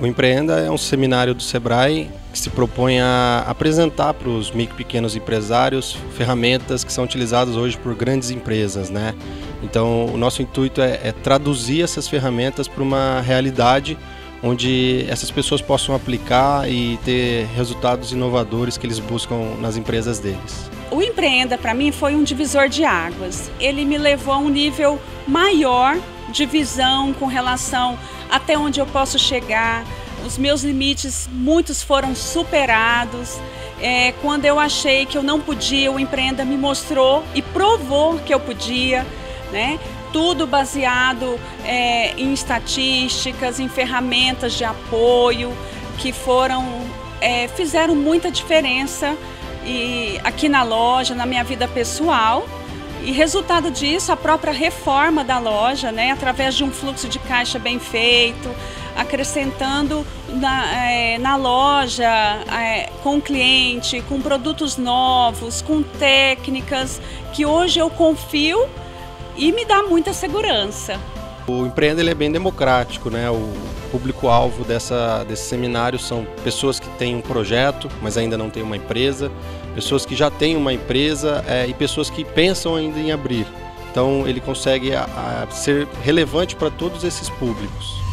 O Empreenda é um seminário do Sebrae que se propõe a apresentar para os micro e pequenos empresários ferramentas que são utilizadas hoje por grandes empresas, né? Então, o nosso intuito é, é traduzir essas ferramentas para uma realidade onde essas pessoas possam aplicar e ter resultados inovadores que eles buscam nas empresas deles. O Empreenda para mim foi um divisor de águas. Ele me levou a um nível maior de visão com relação até onde eu posso chegar. Os meus limites, muitos foram superados. É, quando eu achei que eu não podia, o Empreenda me mostrou e provou que eu podia. Né? Tudo baseado é, em estatísticas, em ferramentas de apoio que foram é, fizeram muita diferença e aqui na loja, na minha vida pessoal. E resultado disso, a própria reforma da loja, né, através de um fluxo de caixa bem feito, acrescentando na, é, na loja é, com o cliente, com produtos novos, com técnicas que hoje eu confio e me dá muita segurança. O empreender é bem democrático, né? O público-alvo dessa, desse seminário são pessoas que têm um projeto, mas ainda não têm uma empresa, pessoas que já têm uma empresa é, e pessoas que pensam ainda em abrir. Então ele consegue a, a ser relevante para todos esses públicos.